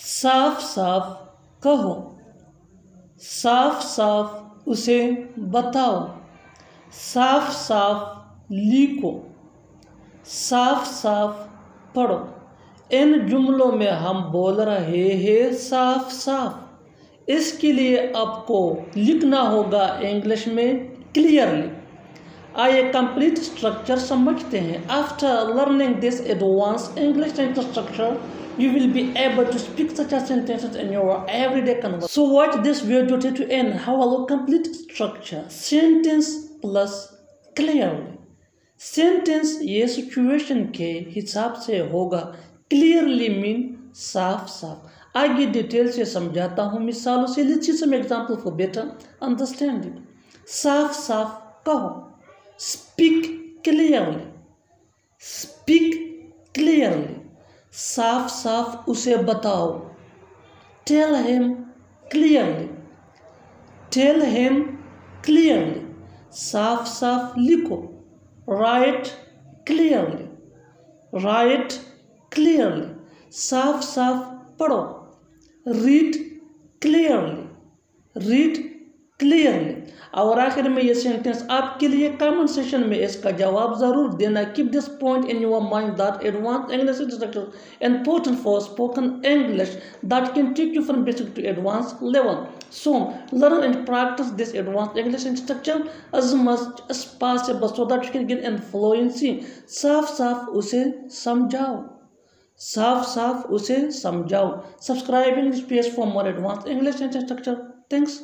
साफ़ साफ़ कहो। साफ़ साफ़ उसे बताओ। साफ़ साफ़ लिखो। साफ़ साफ़ पढ़ो। इन जुमलों में हम बोल रहे हैं साफ़ साफ़। इसके लिए आपको लिखना होगा इंग्लिश में क्लियरली। आई ए कंप्लीट स्ट्रक्चर समझते हैं. After learning this advance English infrastructure you will be able to speak such sentence in your every day converse so watch this video to end how allow complete structure sentence plus clearly sentence ये situation के हिसाब से होगा. Clearly mean साफ़ साफ़. आगे detail से समझाता हूँ. मिसालों से लिखी some example for better understanding साफ़ साफ़ कहो. स्पीक क्लियरली स्पीक क्लियरली साफ़ साफ़ उसे बताओ। Tell him clearly tell him clearly साफ़ साफ़ लिखो। राइट क्लियरली राइट क्लियरली साफ़ साफ़ पढ़ो। रीड क्लियरली रीड क्लियरली और आखिर में ये सेंटेंस आपके लिए कमेंट सेशन में इसका जवाब ज़रूर देना। Keep this point in your mind that advance English infrastructure important for spoken English that can take you from basic to advance level so, learn and practice this advanced english instruction as much as possible so that you can get influency. साफ़ साफ़ उसे समझाओ। साफ़ साफ़ उसे समझाओ। Subscribing space for more advance English infrastructure thanks